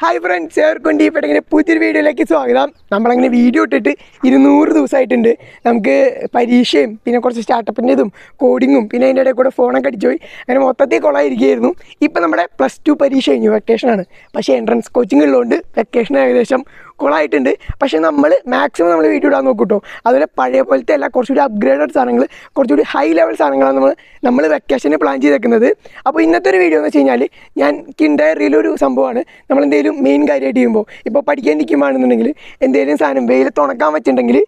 Hi friends ഏവർക്കും ഡീപ്പെട്ടെങ്ങനെ പുതിയൊരു വീഡിയോയിലേക്ക് സ്വാഗതം. നമ്മളങ്ങനെ വീഡിയോ ഇട്ടിട്ട് ഇരുന്നൂറ് ദിവസമായിട്ടുണ്ട്. നമുക്ക് പരീക്ഷയും പിന്നെ കുറച്ച് സ്റ്റാർട്ടപ്പിന്റെ ഇതും കോഡിങ്ങും പിന്നെ അതിന്റെ ഇടയിൽ കൂടെ ഫോണൊക്കെ അടിച്ചുപോയി. അങ്ങനെ മൊത്തത്തിൽ കൊള്ളായിരിക്കുകയായിരുന്നു. ഇപ്പം നമ്മുടെ പ്ലസ് ടു പരീക്ഷ കഴിഞ്ഞു വെക്കേഷനാണ് പക്ഷേ എൻട്രൻസ് കോച്ചിങ് ഉള്ളതുകൊണ്ട് വെക്കേഷൻ ഏകദേശം കൊളായിട്ടുണ്ട് പക്ഷേ നമ്മൾ മാക്സിമം നമ്മൾ വീഡിയോ ഇടാൻ നോക്കൂട്ടോ അതുപോലെ പഴയ പോലത്തെ അല്ല കുറച്ചുകൂടി അപ്ഗ്രേഡഡ് സാധനങ്ങൾ കുറച്ചുകൂടി ഹൈ ലെവൽ സാധനങ്ങളാണ് നമ്മൾ നമ്മൾ വെക്കേഷന് പ്ലാൻ ചെയ്തേക്കുന്നത്. അപ്പോൾ ഇന്നത്തെ ഒരു വീഡിയോ എന്ന് വെച്ച് കഴിഞ്ഞാൽ ഞാൻ കിൻഡയറിയിലൊരു സംഭവമാണ്. നമ്മൾ എന്തെങ്കിലും മെയിൻ കാര്യമായിട്ട് ചെയ്യുമ്പോൾ ഇപ്പോൾ പഠിക്കാൻ നിൽക്കുമ്പോഴാണെന്നുണ്ടെങ്കിൽ എന്തെങ്കിലും സാധനം വെയിലത്ത് ഉണക്കാൻ വെച്ചിട്ടുണ്ടെങ്കിൽ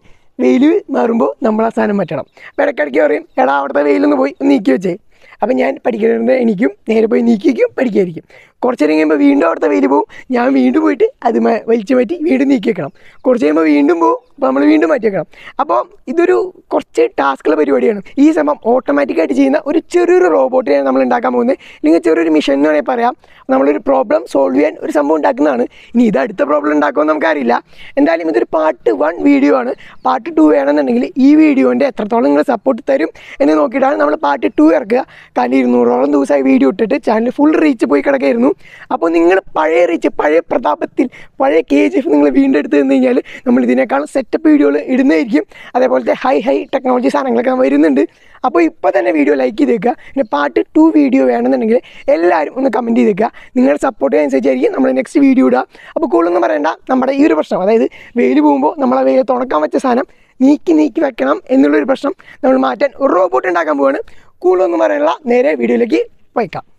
വെയിൽ മാറുമ്പോൾ നമ്മൾ ആ സാധനം മാറ്റണം. അപ്പോൾ ഇടയ്ക്കിടയ്ക്ക് പറയും എടാ അവിടുത്തെ വെയിലൊന്ന് പോയി നീക്കി വെച്ചേ. അപ്പം ഞാൻ പഠിക്കുന്നത് എനിക്കും നേരെ പോയി നീക്കിക്കും പഠിക്കായിരിക്കും കുറച്ച് നേരം കഴിയുമ്പോൾ വീണ്ടും അവിടുത്തെ വെയിൽ പോവും. ഞാൻ വീണ്ടും പോയിട്ട് അത് വലിച്ചു മാറ്റി വീണ്ടും നീക്കി വെക്കണം കുറച്ച് കഴിയുമ്പോൾ വീണ്ടും പോവും. അപ്പോൾ നമ്മൾ വീണ്ടും മാറ്റി വെക്കണം അപ്പോൾ ഇതൊരു കുറച്ച് ടാസ്കുള്ള പരിപാടിയാണ്. ഈ സംഭവം ഓട്ടോമാറ്റിക്കായിട്ട് ചെയ്യുന്ന ഒരു ചെറിയൊരു റോബോട്ടിനെയാണ് നമ്മൾ ഉണ്ടാക്കാൻ പോകുന്നത്. അല്ലെങ്കിൽ ചെറിയൊരു മിഷൻ എന്ന് വേണമെങ്കിൽ പറയാം. നമ്മളൊരു പ്രോബ്ലം സോൾവ് ചെയ്യാൻ ഒരു സംഭവം ഉണ്ടാക്കുന്നതാണ്. ഇനി ഇത് അടുത്ത പ്രോബ്ലം ഉണ്ടാക്കുമെന്ന് നമുക്കറിയില്ല. എന്തായാലും ഇതൊരു പാർട്ട് വൺ വീഡിയോ ആണ്. പാർട്ട് ടു വേണമെന്നുണ്ടെങ്കിൽ ഈ വീഡിയോന്റെ എത്രത്തോളം നിങ്ങൾ സപ്പോർട്ട് തരും എന്ന് നോക്കിയിട്ടാണ് നമ്മൾ പാർട്ട് ടു ഇറക്കുക. കാരണം ഇരുന്നൂറോളം ദിവസമായി വീഡിയോ ഇട്ടിട്ട് ചാനൽ ഫുൾ റീച്ച് പോയി കിടക്കായിരുന്നു. അപ്പോൾ നിങ്ങൾ പഴയ റീച്ച് പഴയ പ്രതാപത്തിൽ പഴയ കെ ജി എഫ് നിങ്ങൾ വീണ്ടും എടുത്ത് കഴിഞ്ഞാൽ നമ്മൾ ഇതിനേക്കാളും സെറ്റപ്പ് വീഡിയോകൾ ഇടുന്നതായിരിക്കും. അതേപോലത്തെ ഹൈ ഹൈ ടെക്നോളജി സാധനങ്ങളൊക്കെ വരുന്നുണ്ട്. അപ്പോൾ ഇപ്പോൾ തന്നെ വീഡിയോ ലൈക്ക് ചെയ്തേക്കുക. പിന്നെ പാർട്ട് ടു വീഡിയോ വേണമെന്നുണ്ടെങ്കിൽ എല്ലാവരും ഒന്ന് കമന്റ് വെക്കുക നിങ്ങളുടെ സപ്പോർട്ട് അനുസരിച്ചായിരിക്കും നമ്മൾ നെക്സ്റ്റ് വീഡിയോ ഇടുക. അപ്പോൾ കൂടുതലൊന്നും പറയണ്ട. നമ്മുടെ ഈ ഒരു പ്രശ്നം അതായത് വെയിൽ പോകുമ്പോൾ നമ്മളെ വെയിൽ തുണക്കാൻ വെച്ച സാധനം നീക്കി നീക്കി വെക്കണം എന്നുള്ളൊരു പ്രശ്നം നമ്മൾ മാറ്റാൻ ഒരു റോബോട്ട് ഉണ്ടാക്കാൻ പോവാണ്. കൂടുതലൊന്നും പറയാനുള്ള നേരെ വീഡിയോയിലേക്ക് വയ്ക്കാം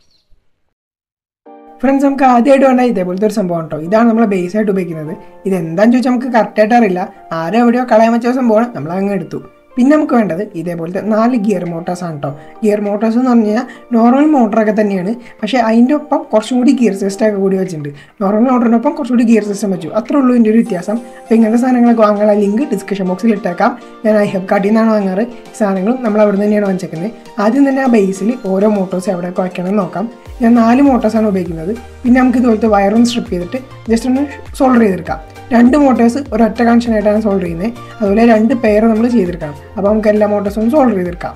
ഫ്രണ്ട്സ് നമുക്ക് ആദ്യമായിട്ട് വേണ്ട ഇതേപോലത്തെ ഒരു സംഭവം കേട്ടോ ഇതാണ് നമ്മൾ ബേസ് ആയിട്ട് ഉപയോഗിക്കുന്നത്. ഇത് എന്താണെന്ന് ചോദിച്ചാൽ നമുക്ക് കറക്റ്റായിട്ട് അറിയില്ല. ആരും എവിടെയോ കളയാൻ വെച്ച സംഭവമാണ്. നമ്മൾ അങ്ങ് എടുത്തു. പിന്നെ നമുക്ക് വേണ്ടത് ഇതേപോലത്തെ നാല് ഗിയർ മോട്ടോഴ്സ് ആണ് കേട്ടോ ഗിയർ മോട്ടോഴ്സ് എന്ന് പറഞ്ഞാൽ നോർമൽ മോട്ടറൊക്കെ തന്നെയാണ്. പക്ഷേ അതിന്റെ ഒപ്പം കുറച്ചും കൂടി ഗിയർ സിസ്റ്റം ഒക്കെ കൂടി വെച്ചിട്ടുണ്ട്. നോർമൽ മോട്ടറിനൊപ്പം കുറച്ചുകൂടി ഗിയർ സിസ്റ്റം വെച്ചു. അത്രേ ഉള്ളൂ ഇതിന്റെ ഒരു വ്യത്യാസം. അപ്പോൾ ഇങ്ങനത്തെ സാധനങ്ങളൊക്കെ വാങ്ങാനുള്ള ലിങ്ക് ഡിസ്ക്രിപ്ഷൻ ബോക്സിൽ ഇട്ടേക്കാം. ഞാൻ ഐ ഹെബ് കാർഡിൽ നിന്നാണ് വാങ്ങാറ്. സാധനങ്ങളും നമ്മൾ അവിടെ തന്നെയാണ് വാങ്ങിച്ചേക്കുന്നത് ആദ്യം തന്നെ ആ ബേസിൽ ഓരോ മോട്ടോഴ്സ് എവിടെയൊക്കെ വയ്ക്കണമെന്ന് നോക്കാം. ഞാൻ നാല് മോട്ടോഴ്സാണ് ഉപയോഗിക്കുന്നത്. പിന്നെ നമുക്ക് ഇതുപോലത്തെ വയറൊന്ന് സ്ട്രിപ്പ് ചെയ്തിട്ട് ജസ്റ്റ് ഒന്ന് സോൾഡർ ചെയ്തെടുക്കാം. രണ്ട് മോട്ടേഴ്സ് ഒരൊറ്റ കണക്ഷനായിട്ടാണ് സോൾഡർ ചെയ്യുന്നത് അതുപോലെ രണ്ട് പെയർ നമ്മൾ ചെയ്തെടുക്കണം അപ്പോൾ നമുക്ക് എല്ലാ മോട്ടേഴ്സും സോൾഡർ ചെയ്തെടുക്കാം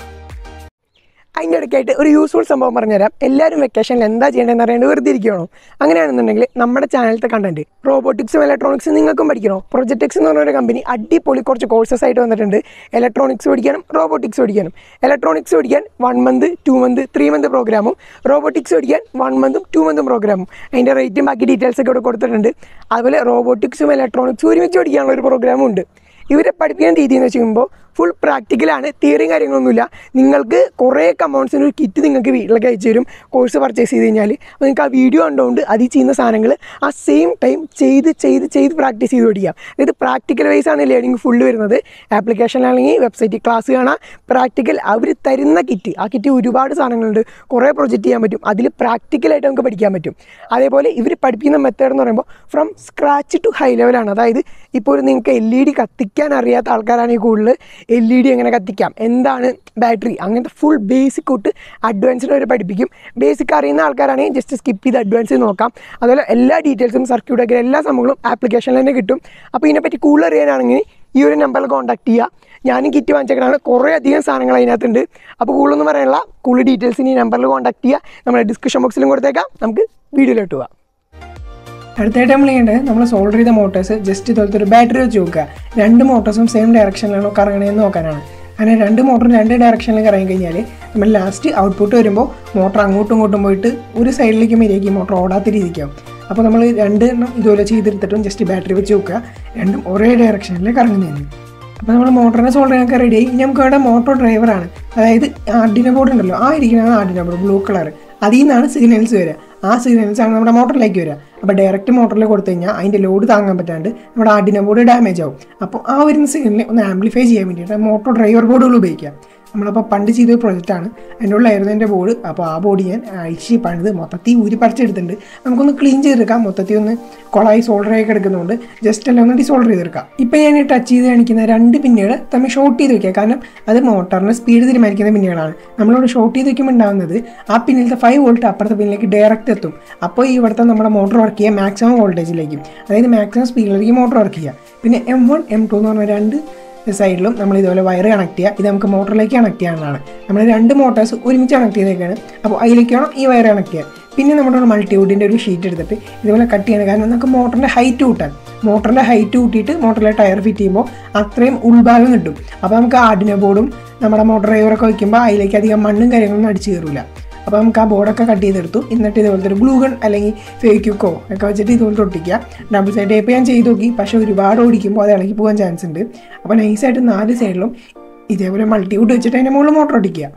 അതിന്റെ ഇടയ്ക്കായിട്ട് ഒരു യൂസ്ഫുൾ സംഭവം പറഞ്ഞുതരാം. എല്ലാവരും വെക്കേഷനിൽ എന്താ ചെയ്യേണ്ടതെന്ന് അറിയാണ്ട് വെറുതെ ഇരിക്കണോ അങ്ങനെയാണെന്നുണ്ടെങ്കിൽ നമ്മുടെ ചാനലത്തെ കണ്ടന്റ് റോബോട്ടിക്സും ഇലക്ട്രോണിക്സും നിങ്ങൾക്കും പഠിക്കണോ? പ്രൊജക്ടെക്സ് എന്ന് പറഞ്ഞൊരു കമ്പനി അടിപൊളി കുറച്ച് കോഴ്സസ് ആയിട്ട് വന്നിട്ടുണ്ട്. ഇലക്ട്രോണിക്സ് പഠിക്കാനും റോബോട്ടിക്സ് പഠിക്കാനും. ഇലക്ട്രോണിക്സ് പഠിക്കാൻ one month two month three month പ്രോഗ്രാമും റോബോട്ടിക്സ് പഠിക്കാൻ വൺ മന്തും ടു മന്തും പ്രോഗ്രാമും അതിന്റെ റേറ്റും ബാക്കി ഡീറ്റെയിൽസ് ഒക്കെ ഇവിടെ കൊടുത്തിട്ടുണ്ട്. അതുപോലെ റോബോട്ടിക്സും ഇലക്ട്രോണിക്സും ഒരുമിച്ച് പഠിക്കാനുള്ള ഒരു പ്രോഗ്രാമും ഉണ്ട്. ഇവരെ പഠിപ്പിക്കുന്ന രീതി എന്ന് വെച്ച് കഴിയുമ്പോൾ ഫുൾ പ്രാക്ടിക്കലാണ് തിയറിയും കാര്യങ്ങളൊന്നുമില്ല. നിങ്ങൾക്ക് കുറേ കമൗണ്ട്സിന് ഒരു കിറ്റ് നിങ്ങൾക്ക് വീട്ടിലേക്ക് അയച്ചു തരും കോഴ്സ് പർച്ചേസ് ചെയ്ത് കഴിഞ്ഞാൽ അപ്പോൾ നിങ്ങൾക്ക് ആ വീഡിയോ കണ്ടുകൊണ്ട് അതിൽ ചെയ്യുന്ന സാധനങ്ങൾ ആ സെയിം ടൈം ചെയ്ത് ചെയ്ത് ചെയ്ത് പ്രാക്ടീസ് ചെയ്ത് പഠിക്കാം. അതായത് പ്രാക്ടിക്കൽ വൈസ് ആണ് ലേണിംഗ് ഫുള്ള് വരുന്നത്. ആപ്ലിക്കേഷനിലാണെങ്കിൽ വെബ്സൈറ്റിൽ ക്ലാസ് കാണാം. പ്രാക്ടിക്കൽ അവർ തരുന്ന കിറ്റ് ആ കിറ്റ് ഒരുപാട് സാധനങ്ങളുണ്ട്. കുറേ പ്രൊജക്റ്റ് ചെയ്യാൻ പറ്റും. അതിൽ പ്രാക്ടിക്കലായിട്ട് നമുക്ക് പഠിക്കാൻ പറ്റും. അതേപോലെ ഇവർ പഠിപ്പിക്കുന്ന മെത്തേഡ് എന്ന് പറയുമ്പോൾ ഫ്രം സ്ക്രാച്ച് ടു ഹൈ ലെവലാണ് അതായത് ഇപ്പോൾ നിങ്ങൾക്ക് എൽ ഇ ഡി കത്തിക്കാൻ അറിയാത്ത ആൾക്കാരാണെങ്കിൽ കൂടുതൽ എൽ ഇ ഡി എങ്ങനെ കത്തിക്കാം. എന്താണ് ബാറ്ററി അങ്ങനത്തെ ഫുൾ ബേസിക് തൊട്ട് അഡ്വാൻസ്ഡ് വരെ പഠിപ്പിക്കും. ബേസിക് അറിയുന്ന ആൾക്കാരാണെങ്കിൽ ജസ്റ്റ് സ്കിപ്പ് ചെയ്ത് അഡ്വാൻസ് നോക്കാം. അതുപോലെ എല്ലാ ഡീറ്റെയിൽസും സർക്യൂട്ട് ഒക്കെ എല്ലാ സംഭവങ്ങളും ആപ്ലിക്കേഷനിൽ തന്നെ കിട്ടും. അപ്പോൾ ഇതിനെപ്പറ്റി കൂടുതൽ അറിയാനാണെങ്കിൽ ഈ ഒരു നമ്പറിൽ കോൺടാക്ട് ചെയ്യുക ഞാനും കിറ്റ് വാങ്ങിച്ചേക്കണാണ് കുറേ അധികം സാധനങ്ങൾ അതിനകത്തുണ്ട്. അപ്പോൾ കൂടുതലൊന്നും പറയാനുള്ള കൂടുതൽ ഡീറ്റെയിൽസിന് ഈ നമ്പറിൽ കോൺടാക്ട് ചെയ്യുക നമ്മുടെ ഡിസ്ക്രിപ്ഷൻ ബോക്സിലും കൊടുത്തേക്കാം. നമുക്ക് വീഡിയോയിലോട്ട് പോകാം അടുത്തായിട്ട് നമ്മൾ ചെയ്യേണ്ടത് നമ്മൾ സോൾഡർ ചെയ്ത മോട്ടോഴ്സ് ജസ്റ്റ് ഇതുപോലത്തെ ഒരു ബാറ്ററി വെച്ച് നോക്കുക രണ്ട് മോട്ടോഴ്സും സെയിം ഡയറക്ഷനിലാണോ കറങ്ങണതെന്ന് നോക്കാനാണ്. അങ്ങനെ രണ്ട് മോട്ടറും രണ്ട് ഡയറക്ഷനിൽ കറങ്ങി കഴിഞ്ഞാൽ നമ്മൾ ലാസ്റ്റ് ഔട്ട്പുട്ട് വരുമ്പോൾ മോട്ടർ അങ്ങോട്ടും ഇങ്ങോട്ടും പോയിട്ട് ഒരു സൈഡിലേക്ക് മര്യാദയ്ക്ക് മോട്ടർ ഓടാത്ത രീതിക്കാവും അപ്പോൾ നമ്മൾ രണ്ട് എണ്ണം ഇതുപോലെ ചെയ്തെടുത്തിട്ടും ജസ്റ്റ് ബാറ്ററി വെച്ച് നോക്കുക രണ്ടും ഒരേ ഡയറക്ഷനിൽ കറങ്ങുന്നതാണ് അപ്പോൾ നമ്മൾ മോട്ടറിനെ സോൾഡർ ചെയ്യാനൊക്കെ റെഡി ആയി. നമുക്ക് വേണ്ട മോട്ടോർ ഡ്രൈവറാണ് അതായത് ആർഡിനോ ബോർഡ് ഉണ്ടല്ലോ ആ ഇരിക്കുന്നതാണ് ആർഡിനോ ബോർഡ് ബ്ലൂ കളർ അതിൽ നിന്നാണ് സിഗ്നൽസ് വരിക. ആ സിഗ്നൽസ് ആണ് നമ്മുടെ മോട്ടറിലേക്ക് വരിക. അപ്പോൾ ഡയറക്റ്റ് മോട്ടറിൽ കൊടുത്തു കഴിഞ്ഞാൽ അതിന്റെ ലോഡ് താങ്ങാൻ പറ്റാണ്ട് നമ്മുടെ ആർഡിനോ ബോർഡ് ഡാമേജ് ആവും. അപ്പോൾ ആ വരുന്ന സിഗ്നലിനെ ഒന്ന് ആംപ്ലിഫൈ ചെയ്യാൻ വേണ്ടിയിട്ട് മോട്ടോർ ഡ്രൈവർ ബോർഡുകൾ ഉപയോഗിക്കാം. നമ്മളപ്പോൾ പണ്ട് ചെയ്തൊരു പ്രൊജക്റ്റാണ് അതിന്റെ ഉള്ളിലായിരുന്നു എന്റെ ബോർഡ് അപ്പോൾ ആ ബോർഡ് ഞാൻ അഴിച്ച് പണിത് മൊത്തത്തിൽ ഊരി പറിച്ചെടുത്തിട്ടുണ്ട്. നമുക്കൊന്ന് ക്ലീൻ ചെയ്തെടുക്കാം. മൊത്തത്തിൽ ഒന്ന് കൊളായി സോൾഡർ ആയി കിടക്കുന്നതുകൊണ്ട് ജസ്റ്റ് എല്ലാം ഒന്ന് ഡിസോൾഡർ ചെയ്തെടുക്കാം. ഇപ്പോൾ ഞാൻ ടച്ച് ചെയ്ത് കാണിക്കുന്ന രണ്ട് പിന്നുകൾ തമ്മിൽ ഷോർട്ട് ചെയ്ത് വയ്ക്കുക കാരണം അത് മോട്ടറിന് സ്പീഡ് തീരുമാനിക്കുന്ന പിന്നുകളാണ്. നമ്മളോട് ഷോർട്ട് ചെയ്ത് വയ്ക്കുമ്പോൾ ഉണ്ടാകുന്നത് ആ പിന്നിലത്തെ ഫൈവ് വോൾട്ട് അപ്പുറത്തെ പിന്നിലേക്ക് ഡയറക്റ്റ് എത്തും. അപ്പോൾ ഇവിടുത്തെ നമ്മുടെ മോട്ടർ വർക്ക് ചെയ്യുക മാക്സിമം വോൾട്ടേജിലേക്കും അതായത് മാക്സിമം സ്പീഡിലേക്ക് മോട്ടർ വർക്ക് ചെയ്യുക. പിന്നെ എം വൺ എം ടു എന്ന് പറഞ്ഞ രണ്ട് സൈഡിലും നമ്മൾ ഇതുപോലെ വയർ കണക്ട് ചെയ്യുക. ഇത് നമുക്ക് മോട്ടറിലേക്ക് കണക്ട് ചെയ്യാനാണ് നമ്മൾ രണ്ട് മോട്ടോഴ്സ് ഒരുമിച്ച് കണക്ട് ചെയ്തേക്കാണ്. അപ്പോൾ അതിലേക്ക് വേണം ഈ വയർ കണക്ട് ചെയ്യുക പിന്നെ നമ്മുടെ ഒരു മൾട്ടിവുഡിന്റെ ഒരു ഷീറ്റ് എടുത്തിട്ട് ഇതുപോലെ കട്ട് ചെയ്യണം. കാരണം നമുക്ക് മോട്ടറിന്റെ ഹൈറ്റ് കൂട്ടാൻ. മോട്ടറിന്റെ ഹൈറ്റ് കൂട്ടിയിട്ട് മോട്ടറിലെ ടയർ ഫിറ്റ് ചെയ്യുമ്പോൾ അത്രയും ഉൾഭാഗം കിട്ടും. അപ്പോൾ നമുക്ക് ആടിനെ ബോർഡും നമ്മുടെ മോട്ടർ ഡ്രൈവറൊക്കെ വയ്ക്കുമ്പോൾ അതിലേക്ക് അധികം മണ്ണും കാര്യങ്ങളൊന്നും അടിച്ചു കയറില്ല അപ്പോൾ നമുക്ക് ആ ബോർഡൊക്കെ കട്ട് ചെയ്തെടുത്തു. എന്നിട്ട് ഇതുപോലത്തെ ഒരു ഗ്ലൂഗൺ അല്ലെങ്കിൽ ഫേക്യുക്കോ ഒക്കെ വെച്ചിട്ട് ഇതുപോലത്തെ ഒട്ടിക്കുക. ഡബിൾ സൈഡ് ടേപ്പ് ഞാൻ ചെയ്ത് നോക്കി. പക്ഷേ ഒരുപാട് ഓടിക്കുമ്പോൾ അത് ഇളകി പോകാൻ ചാൻസ് ഉണ്ട്. അപ്പോൾ നൈസായിട്ട് നാല് സൈഡിലും ഇതേപോലെ മൾട്ടിവുഡ് വെച്ചിട്ട് അതിന്റെ മുകളിൽ മോട്ടർ ഒട്ടിക്കുക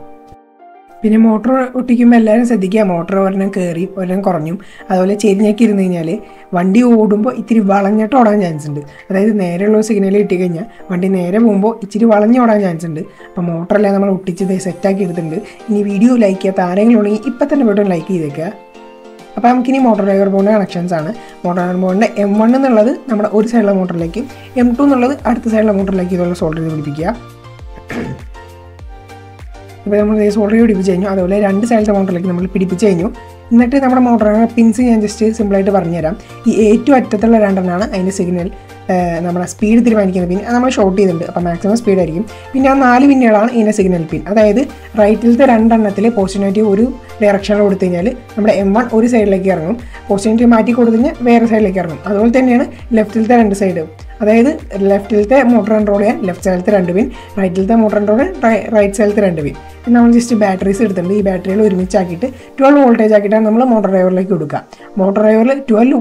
പിന്നെ മോട്ടോർ ഒട്ടിക്കുമ്പോൾ എല്ലാവരും ശ്രദ്ധിക്കുക. മോട്ടോർ ഒരെണ്ണം കയറി ഒരെണ്ണം കുറഞ്ഞും. അതുപോലെ ചെരിഞ്ഞൊക്കെ ഇരുന്ന് കഴിഞ്ഞാൽ വണ്ടി ഓടുമ്പോൾ ഇത്തിരി വളഞ്ഞിട്ട് ഓടാൻ ചാൻസ് ഉണ്ട്. അതായത് നേരെയുള്ള സിഗ്നൽ കിട്ടി കഴിഞ്ഞാൽ വണ്ടി നേരെ പോകുമ്പോൾ ഇച്ചിരി വളഞ്ഞ് ഓടാൻ ചാൻസ് ഉണ്ട്. അപ്പോൾ മോട്ടറെല്ലാം നമ്മൾ ഒട്ടിച്ചത് സെറ്റാക്കി എടുത്തിട്ടുണ്ട്. ഇനി വീഡിയോ ലൈക്ക് ചെയ്യാത്ത ആരെങ്കിലും ഉണ്ടെങ്കിൽ ഇപ്പം തന്നെ പോയിട്ട് ലൈക്ക് ചെയ്തേക്കുക. അപ്പോൾ നമുക്കിനി മോട്ടോർ ഡ്രൈവർ ബോർഡിന്റെ കണക്ഷൻസ് ആണ്. മോട്ടോർ ഡ്രൈവർ ബോർഡിന്റെ എം വൺ എന്നുള്ളത് നമ്മുടെ ഒരു സൈഡിലെ മോട്ടറിലേക്കും എം ടു എന്നുള്ളത് അടുത്ത സൈഡിലെ മോട്ടറിലേക്ക് ഇതുപോലെ സോൾഡർ ചെയ്ത് പിടിപ്പിക്കുക. ഇപ്പോൾ നമ്മൾ ഓൾറെഡി പിടിപ്പിച്ച് കഴിഞ്ഞു. അതുപോലെ രണ്ട് സൈഡിലത്തെ മോട്ടറിലേക്ക് നമ്മൾ പിടിപ്പിച്ച് കഴിഞ്ഞു. എന്നിട്ട് നമ്മുടെ മോട്ടറിന് പിൻസ് ഞാൻ ജസ്റ്റ് സിമ്പിളായിട്ട് പറഞ്ഞുതരാം. ഈ ഏറ്റവും അറ്റത്തുള്ള രണ്ടെണ്ണമാണ് അതിന്റെ സിഗ്നൽ നമ്മുടെ സ്പീഡ് തീരുമാനിക്കുന്ന പിൻ നമ്മൾ ഷോർട്ട് ചെയ്തിട്ടുണ്ട്. അപ്പോൾ മാക്സിമം സ്പീഡ് ആയിരിക്കും. പിന്നെ ആ നാല് പിന്നുകളാണ് ഇതിന്റെ സിഗ്നൽ പിൻ അതായത് റൈറ്റിലത്തെ രണ്ടെണ്ണത്തിൽ പോസിറ്റീവ് ഒരു ഡയറക്ഷനിൽ കൊടുത്തു കഴിഞ്ഞാൽ നമ്മുടെ എം വൺ ഒരു സൈഡിലേക്ക് ഇറങ്ങും. പോസിറ്റീവ് മാറ്റി കൊടുത്തു കഴിഞ്ഞാൽ വേറെ സൈഡിലേക്ക് ഇറങ്ങും. അതുപോലെ തന്നെയാണ് ലെഫ്റ്റിലത്തെ രണ്ട് സൈഡ് അതായത് ലെഫ്റ്റിലത്തെ മോട്ടർ കൺട്രോൾ ചെയ്യാൻ ലെഫ്റ്റ് സൈഡിലത്തെ രണ്ട് പിൻ റൈറ്റിലത്തെ മോട്ടർ കൺട്രോൾ റൈറ്റ് സൈഡിലത്തെ രണ്ട് പിൻ പിന്നെ നമ്മൾ ജസ്റ്റ് ബാറ്ററീസ് എടുത്തിട്ടുണ്ട്. ഈ ബാറ്ററികൾ ഒരുമിച്ചാക്കിയിട്ട് ട്വൽവ് വോൾട്ടേജ് ആക്കിയിട്ടാണ് നമ്മൾ മോട്ടോർ ഡ്രൈവറിലേക്ക് കൊടുക്കുക. മോട്ടോർ ഡ്രൈവറിൽ ട്വൽവ്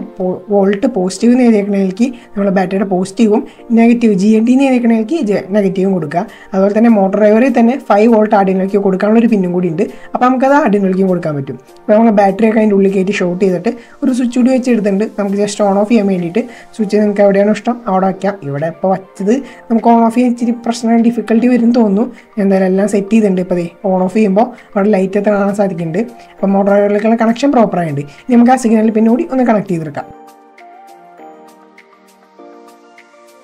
വോൾട്ട് പോസിറ്റീവ് എഴുതിയേക്കണേക്ക് നമ്മൾ ബാറ്ററിയുടെ പോസിറ്റീവും നെഗറ്റീവ് ജി എൻ ടി എഴുതിയേക്കണേക്ക് നെഗറ്റീവും കൊടുക്കുക. അതുപോലെ തന്നെ മോട്ടോർ ഡ്രൈവറിൽ തന്നെ ഫൈവ് വോൾട്ട് ആഡിനിലേക്ക് കൊടുക്കാനുള്ള ഒരു പിന്നും കൂടി ഉണ്ട്. അപ്പോൾ നമുക്കത് ആഡിനിലേക്കും കൊടുക്കാൻ പറ്റും. അപ്പോൾ നമ്മൾ ബാറ്ററിയൊക്കെ അതിന്റെ ഉള്ളിൽ കയറ്റി ഷോർട്ട് ചെയ്തിട്ട് ഒരു സ്വിച്ച് കൂടി വെച്ച് എടുത്തിട്ടുണ്ട്. നമുക്ക് ജസ്റ്റ് ഓൺ ഓഫ് ചെയ്യാൻ വേണ്ടിയിട്ട്. സ്വിച്ച് നിങ്ങൾക്ക് എവിടെയാണോ ഇഷ്ടം അവിടെ വയ്ക്കാം ഇവിടെ ഇപ്പോൾ വച്ചത് നമുക്ക് ഓൺ ഓഫ് ചെയ്യാൻ ഇച്ചിരി പ്രശ്നം ഡിഫിക്കൽട്ടി വരും തോന്നുന്നു. എന്തായാലും എല്ലാം സെറ്റ് ചെയ്തിട്ടുണ്ട്. ഇപ്പോൾ ഓൺ ഓഫ് ചെയ്യുമ്പോൾ അവിടെ ലൈറ്റ് എത്ര കാണാൻ സാധിക്കുന്നുണ്ട്. അപ്പോൾ മോട്ടോറുകളിലേക്കുള്ള കണക്ഷൻ ഇനി നമുക്ക് ആ സിഗ്നൽ പിന്നെ കൂടി ഒന്ന് കണക്ട് ചെയ്തെടുക്കാം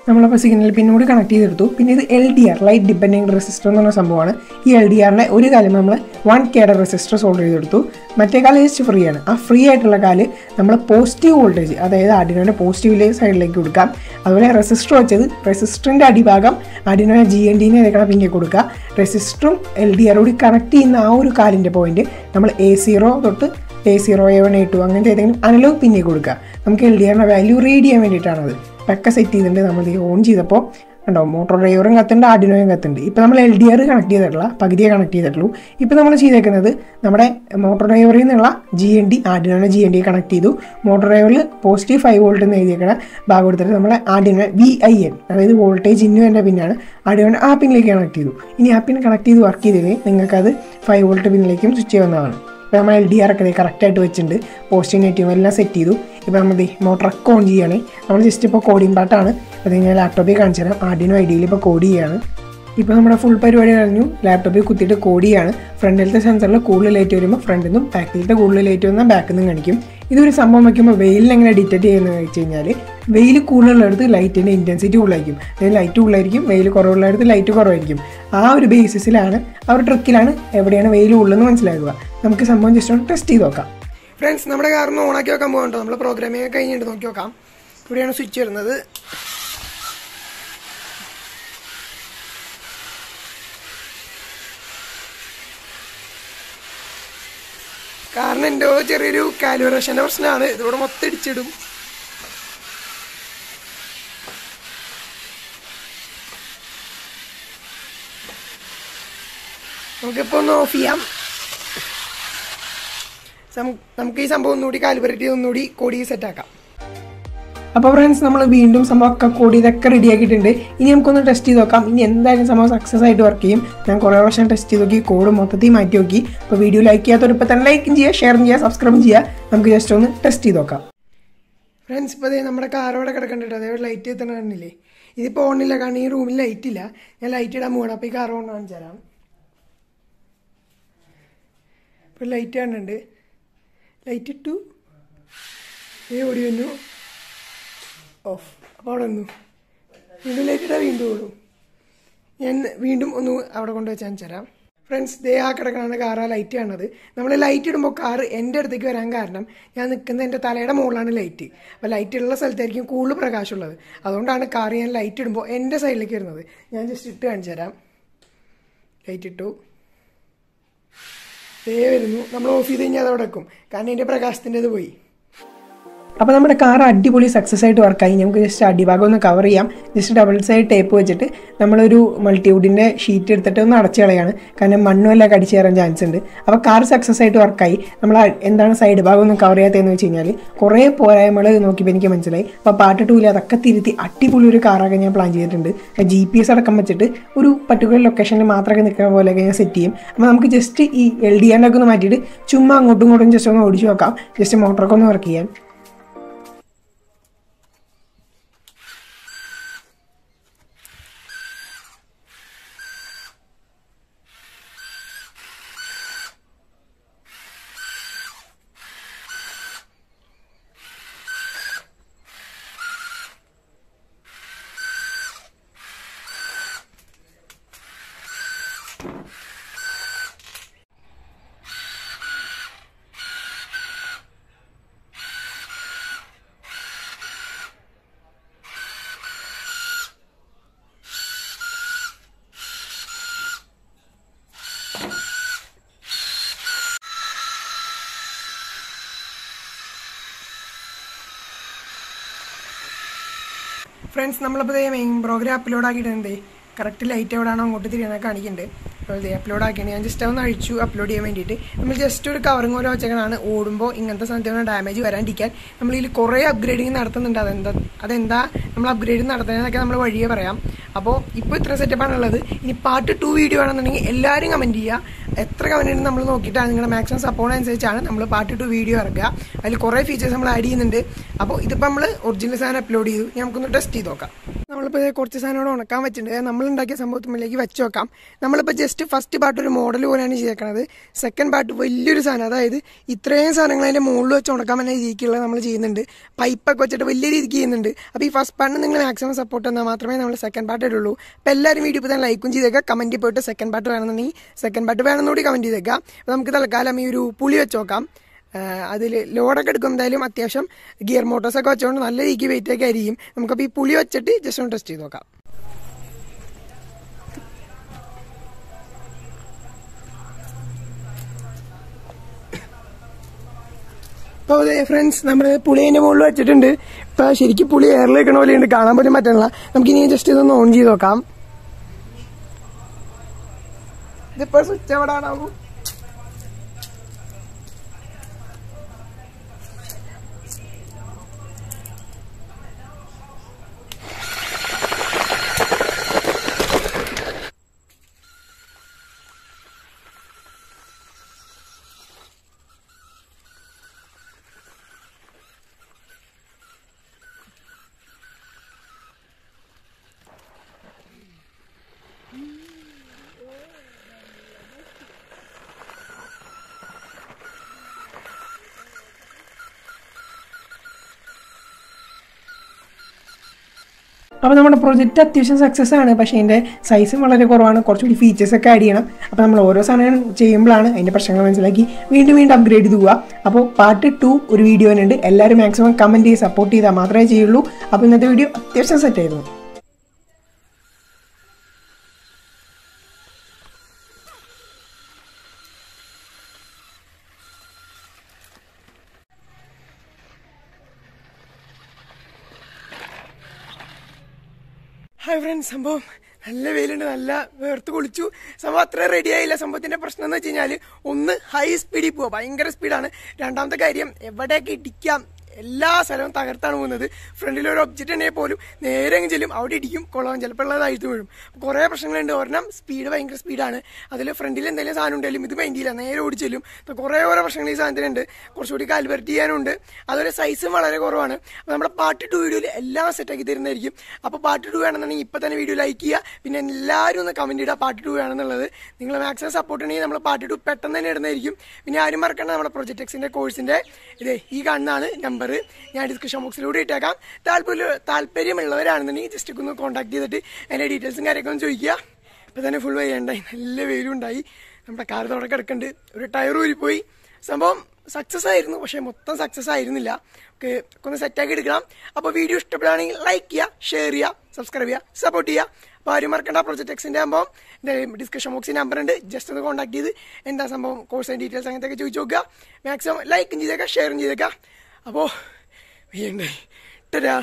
നമ്മളപ്പോൾ സിഗ്നൽ പിന്നോട് കണക്ട് ചെയ്തെടുത്തു. പിന്നെ ഇത് L D R light depending resistor എന്ന് പറഞ്ഞ സംഭവമാണ്. ഈ എൽ ഡി ആറിനെ ഒരു കാലം നമ്മൾ വൺ കെയുടെ റെസിസ്റ്റർ സോൾഡ് ചെയ്തെടുത്തു. മറ്റേ കാൽ ജസ്റ്റ് ഫ്രീ ആണ്. ആ ഫ്രീ ആയിട്ടുള്ള കാൽ നമ്മൾ പോസിറ്റീവ് വോൾട്ടേജ് അതായത് അഡിനോയുടെ പോസിറ്റീവ് സൈഡിലേക്ക് കൊടുക്കാം. അതുപോലെ റെസിസ്റ്റർ വെച്ചത് റെസിസ്റ്ററിന്റെ അടിഭാഗം അഡിനോയുടെ ജി എൻ ഡിനെ എടുക്കണം പിന്നെ കൊടുക്കുക. റെസിസ്റ്ററും എൽ ഡി ആറോട് കണക്ട് ചെയ്യുന്ന ആ ഒരു കാലിന്റെ പോയിന്റ് നമ്മൾ എ സീറോ തൊട്ട് A zero A one A two അങ്ങനത്തെ ഏതെങ്കിലും അനലോഗ് പിന്നെ കൊടുക്കുക. നമുക്ക് എൽ ഡി ആറിന്റെ വാല്യൂ റീഡ് ചെയ്യാൻ വേണ്ടിയിട്ടാണത്. ഒക്കെ സെറ്റ് ചെയ്തിട്ടുണ്ട് നമ്മൾ ഈ ഓൺ ചെയ്തപ്പോൾ ഉണ്ടോ മോട്ടോർ ഡ്രൈവറും കത്തുണ്ട് ആഡിനോയും കത്തുണ്ട് ഇപ്പോൾ നമ്മൾ എൽ ഡി ആർ കണക്ട് ചെയ്തിട്ടുള്ള പകുതിയെ കണക്ട് ചെയ്തിട്ടുള്ളൂ. ഇപ്പോൾ നമ്മൾ ചെയ്തേക്കുന്നത് നമ്മുടെ മോട്ടോർ ഡ്രൈവറിൽ നിന്നുള്ള ജി എൻ ഡി ആഡിനോനെ ജി എൻ ഡി കണക്ട് ചെയ്തു. മോട്ടോർ ഡ്രൈവറിൽ പോസിറ്റീവ് ഫൈവ് വോൾട്ട് എന്ന് എഴുതിയേക്കണ ഭാഗം എടുത്തിട്ട് നമ്മളെ ആഡിനോ വി ഐ എൻ അതായത് വോൾട്ടേജ് ഇന്നു എന്റെ പിന്നാണ് ആഡിനോൺ ആ പിന്നിലേക്ക് കണക്ട് ചെയ്തു. ഇനി ആ പിൻ കണക്ട് ചെയ്ത് വർക്ക് ചെയ്തതിന് നിങ്ങൾക്കത് ഫൈവ് വോൾട്ട് പിന്നിലേക്കും സ്വിച്ച് ചെയ്യാവുന്നതാണ്. ഇപ്പോൾ നമ്മൾ എൽ ഡി ആർ ഒക്കെ കറക്റ്റായിട്ട് വെച്ചിട്ടുണ്ട്. പോസ്റ്റിംഗ് നെഗറ്റീവ് എല്ലാം സെറ്റ് ചെയ്തു. ഇപ്പോൾ നമ്മൾ മോട്ടറൊക്കെ ഓൺ ചെയ്യുകയാണ് നമ്മൾ ജസ്റ്റ് ഇപ്പോൾ കോഡിംഗ് പാട്ടാണ് അത് ഞാൻ ലാപ്ടോപ്പിൽ കാണിച്ചു തരാം. ആഡിനോ ഐഡിയയിൽ ഇപ്പോൾ കോഡ് ചെയ്യുകയാണ് ഇപ്പോൾ നമ്മുടെ ഫുൾ പരിപാടി കഴിഞ്ഞു. ലാപ്ടോപ്പിൽ കുത്തിയിട്ട് കോഡ് ചെയ്യാണ്. ഫ്രണ്ടിലത്തെ സെൻസറിൽ കൂടുതൽ ലൈറ്റ് വരുമ്പോൾ ഫ്രണ്ടിൽ നിന്നും ബാക്കിലത്തെ കൂടുതൽ ലൈറ്റ് വന്നാൽ ബാക്കിൽ നിന്നും കാണിക്കും. ഇതൊരു സംഭവം വയ്ക്കുമ്പോൾ വെയിലിൽ എങ്ങനെ ഡിറ്റക്ട് ചെയ്യുന്നത് വെച്ച് കഴിഞ്ഞാൽ വെയിൽ കൂടുതലുള്ളിടത്ത് ലൈറ്റിന്റെ ഇന്റൻസിറ്റി കൂടുതലായിരിക്കും. അതായത് ലൈറ്റ് കൂടുതലായിരിക്കും വെയിൽ കുറവുള്ളിടത്ത് ലൈറ്റ് കുറവായിരിക്കും. ആ ഒരു ബേസിസിലാണ് ആ ഒരു ട്രിക്കിലാണ് എവിടെയാണ് വെയിൽ ഉള്ളതെന്ന് മനസ്സിലാക്കുക. നമുക്ക് സംഭവം ജസ്റ്റ് ഒന്ന് ടെസ്റ്റ് ചെയ്ത് നോക്കാം. ഫ്രണ്ട്സ് നമ്മുടെ കാറിന് ഓണാക്കി വെക്കാൻ പോകണ്ടോ നമ്മൾ പ്രോഗ്രാമിംഗ് ഒക്കെ കഴിഞ്ഞിട്ട് നോക്കി നോക്കാം ഇവിടെയാണ് സ്വിച്ച് വരുന്നത്. കാരണം എന്റെ ചെറിയൊരു കാലുറേഷന്റെ പ്രശ്നമാണ് ഇതിവിടെ മൊത്തം ഇടിച്ചിടും. നമുക്കിപ്പോൾ ഒന്ന് ഓഫ് ചെയ്യാം. നമുക്ക് ഈ സംഭവം ഒന്നുകൂടി കാലിബറേറ്റ് ചെയ്ത് ഒന്നുകൂടി കോടി സെറ്റ് ആക്കാം അപ്പോൾ ഫ്രണ്ട്സ് നമ്മൾ വീണ്ടും സംഭവം ഒക്കെ കോടി ഇതൊക്കെ റെഡി ആക്കിയിട്ടുണ്ട്. ഇനി നമുക്കൊന്ന് ടെസ്റ്റ് ചെയ്ത് നോക്കാം. ഇനി എന്തായാലും സംഭവം സക്സസ് ആയിട്ട് വർക്ക് ചെയ്യും. ഞാൻ കുറേ പ്രാവശ്യം ടെസ്റ്റ് ചെയ്ത് നോക്കി കോഡ് മൊത്തത്തിൽ മാറ്റി നോക്കി. അപ്പോൾ വീഡിയോ ലൈക്ക് ചെയ്യാത്തവർ ഇപ്പോൾ തന്നെ ലൈക്കും ചെയ്യുക ഷെയർ ചെയ്യുക സബ്സ്ക്രൈബ് ചെയ്യുക. നമുക്ക് ജസ്റ്റ് ഒന്ന് ടെസ്റ്റ് ചെയ്ത് നോക്കാം. ഫ്രണ്ട്സ് ഇപ്പോൾ നമ്മുടെ കാറോടെ കിടക്കണ്ടിട്ട് അതേപോലെ ലൈറ്റ് എത്തണ കണ്ടില്ലേ ഇതിപ്പോൾ ഓണില്ല കാരണം ഈ റൂമിൽ ലൈറ്റ് ഇല്ല. ഞാൻ ലൈറ്റ് ഇടാൻ പോകണം അപ്പോൾ ഈ കാർ ഓൺ കാണിച്ചു തരാം. ഇപ്പോൾ ലൈറ്റ് കാണുന്നുണ്ട് ലൈറ്റ് ഇട്ടു ഈ ഓടി വന്നു ഓഫ് അപ്പോൾ അവിടെ വന്നു വീണ്ടും ലൈറ്റ് ഇട്ടാൽ വീണ്ടും ഓടും. ഞാൻ വീണ്ടും ഒന്ന് അവിടെ കൊണ്ടുവച്ച് കാണിച്ചു തരാം. ഫ്രണ്ട്സ് ദേ ആ കിടക്കണാണ് കാർ ആ ലൈറ്റ് കാണുന്നത് നമ്മൾ ലൈറ്റ് ഇടുമ്പോൾ കാർ എന്റെ അടുത്തേക്ക് വരാൻ കാരണം ഞാൻ നിൽക്കുന്ന എന്റെ തലയുടെ മുകളിലാണ് ലൈറ്റ് അപ്പോൾ ലൈറ്റ് ഉള്ള സ്ഥലത്തായിരിക്കും കൂടുതൽ പ്രകാശമുള്ളത്. അതുകൊണ്ടാണ് കാർ ഞാൻ ലൈറ്റ് ഇടുമ്പോൾ എന്റെ സൈഡിലേക്ക് വരുന്നത്. ഞാൻ ജസ്റ്റ് ഇട്ട് കാണിച്ചു തരാം. ലൈറ്റ് ഇട്ടു. ദേ വരുന്നു. നമ്മൾ ഓഫ് ചെയ്ത് കഴിഞ്ഞാൽ അതവിടെ വെക്കും. കാരണം എന്റെ പ്രകാശത്തിന്റെ അത് പോയി. അപ്പോൾ നമ്മുടെ കാർ അടിപൊളി സക്സസ് ആയിട്ട് വർക്കായി നമുക്ക് ജസ്റ്റ് അടിഭാഗം ഒന്ന് കവർ ചെയ്യാം. ജസ്റ്റ് ഡബിൾ സൈഡ് ടേപ്പ് വെച്ചിട്ട് നമ്മളൊരു മൾട്ടിവുഡിന്റെ ഷീറ്റ് എടുത്തിട്ട് ഒന്ന് അടച്ചു കളയാണ്. കാരണം മണ്ണും എല്ലാം കടിച്ചു കയറാൻ ചാൻസ് ഉണ്ട്. അപ്പോൾ കാർ സക്സസ് ആയിട്ട് വർക്കായി നമ്മൾ എന്താണ് സൈഡ് ഭാഗം ഒന്നും കവർ ചെയ്യാത്തതെന്ന് വെച്ച് കഴിഞ്ഞാൽ കുറേ പോരായ്മകൾ നോക്കിയപ്പോൾ എനിക്ക് മനസ്സിലായി. അപ്പോൾ പാട്ട് ടൂൽ അതൊക്കെ തിരുത്തി അടിപൊളി ഒരു കാറൊക്കെ ഞാൻ പ്ലാൻ ചെയ്തിട്ടുണ്ട്. ജി പി എസ് അടക്കം വെച്ചിട്ട് ഒരു പർട്ടിക്കുലർ ലൊക്കേഷനിൽ മാത്രമൊക്കെ നിൽക്കുന്ന പോലെയൊക്കെ ഞാൻ സെറ്റ് ചെയ്യും. അപ്പോൾ നമുക്ക് ജസ്റ്റ് ഈ എൽ ഡി ഒക്കെ ഒന്ന് മാറ്റിയിട്ട് ചുമ്മാ അങ്ങോട്ടും ഇങ്ങോട്ടും ജസ്റ്റ് ഒന്ന് ഓടിച്ചു നോക്കാം. ജസ്റ്റ് മോട്ടറൊക്കെ ഒന്ന് വർക്ക് ചെയ്യാൻ. ഫ്രണ്ട്സ് നമ്മളിപ്പോൾ മെയിൻ പ്രോഗ്രാം അപ്ലോഡ് ആക്കിയിട്ടുണ്ട്. കറക്റ്റ് ലൈറ്റ് എവിടെയാണോ അങ്ങോട്ട് തിരിയാനൊക്കെ കാണിക്കുന്നുണ്ട് അപ്പോൾ ഇത് അപ്ലോഡ് ആക്കിയാണ് ഞാൻ ജസ്റ്റ് ഒന്ന് അഴിച്ചു അപ്ലോഡ് ചെയ്യാൻ വേണ്ടിയിട്ട്. നമ്മൾ ജസ്റ്റ് ഒരു കവറിങ് പോലെ വെച്ചേക്കണാണ് ഓടുമ്പോൾ ഇങ്ങനത്തെ സാധനത്തിന് ഡാമേജ് വരാണ്ടിരിക്കാൻ. നമ്മൾ ഇതിൽ കുറേ അപ്ഗ്രേഡിങ് നടത്തുന്നുണ്ട്. അതെന്താ അതെന്താ നമ്മൾ അപ്ഗ്രേഡ് നടത്തുന്നതൊക്കെ നമ്മൾ വഴിയേ പറയാം. അപ്പോൾ ഇപ്പോൾ ഇത്ര സെറ്റപ്പാണുള്ളത് ഇനി പാർട്ട് ടു വീഡിയോ ആണെന്നുണ്ടെങ്കിൽ എല്ലാവരും കമന്റ് ചെയ്യുക എത്ര കമന്റ് നമ്മൾ നോക്കിയിട്ടാണ് നിങ്ങളുടെ മാക്സിമം സപ്പോർട്ട് അനുസരിച്ചാണ് നമ്മൾ പാർട്ട് ടു വീഡിയോ ഇറക്കുക. അതിൽ കുറേ ഫീച്ചേഴ്സ് നമ്മൾ ആഡ് ചെയ്യുന്നുണ്ട്. അപ്പോൾ ഇതിപ്പോൾ നമ്മൾ ഒറിജിനൽ സാധനം അപ്ലോഡ് ചെയ്തു. നമുക്കൊന്ന് ടെസ്റ്റ് ചെയ്ത് നോക്കാം. നമ്മളിപ്പോൾ കുറച്ച് സാധനം ഉണക്കാൻ വെച്ചിട്ടുണ്ട്. നമ്മൾ ഉണ്ടാക്കിയ സംഭവത്തിലേക്ക് വെച്ച് നോക്കാം. നമ്മളിപ്പോൾ ജസ്റ്റ് ഫസ്റ്റ് പാർട്ട് ഒരു മോഡൽ പോലെയാണ് ചെയ്തേക്കണത്. സെക്കൻഡ് പാർട്ട് വലിയൊരു സാധനം. അതായത് ഇത്രയും സാധനങ്ങൾ അതിന്റെ മുകളിൽ വെച്ച് ഉണക്കാൻ തന്നെ രീതിക്കുള്ള നമ്മൾ ചെയ്യുന്നുണ്ട്. പൈപ്പൊക്കെ വെച്ചിട്ട് വലിയ രീതിക്ക് ചെയ്യുന്നുണ്ട്. അപ്പോൾ ഈ ഫസ്റ്റ് പാർട്ടിന് നിങ്ങൾ മാക്സിമം സപ്പോർട്ട് തന്നാൽ മാത്രമേ നമ്മൾ സെക്കൻഡ് പാർട്ട് ഇടുള്ളൂ. അപ്പോൾ എല്ലാവരും വീഡിയോ ഇപ്പോൾ തന്നെ ലൈക്കും ചെയ്തേക്കുക കമന്റിൽ പോയിട്ട് സെക്കൻഡ് പാർട്ട് വേണമെന്നുണ്ടെങ്കിൽ സെക്കൻഡ് പാർട്ട് വേണമെന്നുകൂടി കമന്റ് ചെയ്തേക്കാം. അപ്പോൾ നമുക്ക് തൽക്കാലം ഈ ഒരു പുളി വെച്ച് നോക്കാം. അതിൽ ലോഡൊക്കെ എടുക്കും എന്തായാലും അത്യാവശ്യം ഗിയർ മോട്ടോഴ്സൊക്കെ വെച്ചുകൊണ്ട് നല്ല രീതിക്ക് വെയിറ്റ് ഒക്കെ ആയിരിക്കും നമുക്കപ്പോൾ ഈ പുളി വെച്ചിട്ട് ജസ്റ്റ് ഒന്ന് ടെസ്റ്റ് ചെയ്ത് നോക്കാം. അപ്പോൾ അതെ ഫ്രണ്ട്സ് നമ്മൾ പുളിയതിന്റെ മുകളിൽ വെച്ചിട്ടുണ്ട്. ഇപ്പോൾ ശരിക്കും പുളി എയറിൽ വെക്കണ പോലെയുണ്ട്. കാണാൻ പോലും പറ്റണില്ല നമുക്കിനി ജസ്റ്റ് ഇതൊന്ന് ഓൺ ചെയ്ത് നോക്കാം. ഇതിപ്പോൾ സ്വിച്ച് എവിടെയാണാവും അപ്പോൾ നമ്മുടെ പ്രൊജക്റ്റ് അത്യാവശ്യം സക്സസ് ആണ്. പക്ഷേ അതിന്റെ സൈസും വളരെ കുറവാണ്. കുറച്ചുകൂടി ഫീച്ചേഴ്സൊക്കെ ആഡ് ചെയ്യണം. അപ്പോൾ നമ്മൾ ഓരോ സാധനം ചെയ്യുമ്പോഴാണ് അതിന്റെ പ്രശ്നങ്ങൾ മനസ്സിലാക്കി വീണ്ടും വീണ്ടും അപ്ഗ്രേഡ് ചെയ്തു പോവുക അപ്പോൾ പാർട്ട് ടു ഒരു വീഡിയോ ഉണ്ട് എല്ലാവരും മാക്സിമം കമന്റ് ചെയ്ത് സപ്പോർട്ട് ചെയ്താൽ മാത്രമേ ചെയ്യുള്ളൂ. അപ്പോൾ ഇന്നത്തെ വീഡിയോ അത്യാവശ്യം സെറ്റ് ആയിരുന്നു. ഹായ് ഫ്രണ്ട്സ് സംഭവം നല്ല വെയിലുണ്ട്. നല്ല വേർത്ത് കുളിച്ചു. സംഭവം അത്ര റെഡി ആയില്ല. സംഭവത്തിന്റെ പ്രശ്നം എന്ന് വെച്ച് കഴിഞ്ഞാൽ ഒന്ന് ഹൈ സ്പീഡിൽ പോവുക ഭയങ്കര സ്പീഡാണ് രണ്ടാമത്തെ കാര്യം എവിടെയൊക്കെ ഇടിക്കാം എല്ലാ സ്ഥലവും തകർത്താണ് പോകുന്നത്. ഫ്രണ്ടിൽ ഒരു ഒബ്ജക്റ്റ് ഉണ്ടെങ്കിൽ പോലും നേരെ ചെല്ലും അവിടെ ഇടിക്കും കൊള്ളാം ചിലപ്പോൾ ഉള്ളത് അഴുത്തു വീഴും കുറേ പ്രശ്നങ്ങളുണ്ട്. ഒരെണ്ണം സ്പീഡ് ഭയങ്കര സ്പീഡാണ് അതിൽ ഫ്രണ്ടിൽ എന്തെങ്കിലും സാധനം ഉണ്ടെങ്കിലും ഇത് മൈൻഡ് ചെയ്യില്ല നേരെ ഓടിച്ചെല്ലും കുറേ കുറേ പ്രശ്നങ്ങൾ ഈ സാധനത്തിനുണ്ട് കുറച്ചുകൂടി കാൽവെർട്ട് ചെയ്യാനുണ്ട്. അതുപോലെ സൈസും വളരെ കുറവാണ്. അപ്പോൾ നമ്മുടെ പാർട്ട് ടു വീഡിയോയിൽ എല്ലാം സെറ്റാക്കി തരുന്നതായിരിക്കും. അപ്പോൾ പാർട്ട് ടു വേണമെന്നുണ്ടെങ്കിൽ ഇപ്പോൾ തന്നെ വീഡിയോ ലൈക്ക് ചെയ്യുക. പിന്നെ എല്ലാവരും ഒന്ന് കമന്റ് ഇടുക പാർട്ട് ടു വേണമെന്നുള്ളത്. നിങ്ങൾ മാക്സിമം സപ്പോർട്ട് ഉണ്ടെങ്കിൽ നമ്മൾ പാർട്ട് ടു പെട്ടെന്ന് തന്നെ ഇടുന്നതായിരിക്കും. പിന്നെ ആരും മറക്കേണ്ട നമ്മുടെ പ്രൊജക്ട് എക്സിന്റെ കോഴ്സിന്റെ ഇത് ഈ കാണുന്നതാണ് നമ്പർ ഞാൻ ഡിസ്ക്രിപ്ഷൻ ബോക്സിലൂടെ ഇട്ടേക്കാം. താല്പര്യം താല്പര്യമുള്ളവരാണെന്നുണ്ടെങ്കിൽ ജസ്റ്റ് ഒന്ന് കോൺടാക്ട് ചെയ്തിട്ട് എന്റെ ഡീറ്റെയിൽസും കാര്യമൊക്കെ ഒന്ന് ചോദിക്കുക. ഇപ്പം തന്നെ ഫുൾ വയ്യണ്ടായി. നല്ല വെയിലുണ്ടായി. നമ്മുടെ കാർ തുടക്കം എടുക്കുന്നുണ്ട് ഒരു ടയർ ഊരിപ്പോയി. സംഭവം സക്സസ് ആയിരുന്നു. പക്ഷേ മൊത്തം സക്സസ് ആയിരുന്നില്ല. ഒക്കെ ഒക്കെ ഒന്ന് സെറ്റാക്കി എടുക്കണം. അപ്പോൾ വീഡിയോ ഇഷ്ടപ്പെടുകയാണെങ്കിൽ ലൈക്ക് ചെയ്യുക ഷെയർ ചെയ്യുക സബ്സ്ക്രൈബ് ചെയ്യുക സപ്പോർട്ട് ചെയ്യുക. അപ്പോൾ ആരും മറക്കേണ്ട. പ്രൊജക്ട് എക്സിന്റെ ആകുമ്പോൾ എന്റെ ഡിസ്കഷൻ ബോക്സിൽ നമ്പർ ഉണ്ട്. ജസ്റ്റ് ഒന്ന് കോൺടാക്ട് ചെയ്ത് എന്താ സംഭവം കോഴ്സിന്റെ ഡീറ്റെയിൽസ് അങ്ങനത്തെ ചോദിച്ചു നോക്കുക. മാക്സിമം ലൈക്കും ചെയ്തേക്കാം ഷെയറും ചെയ്തേക്കാം. അപ്പോൾ വീണ്ടും ടാ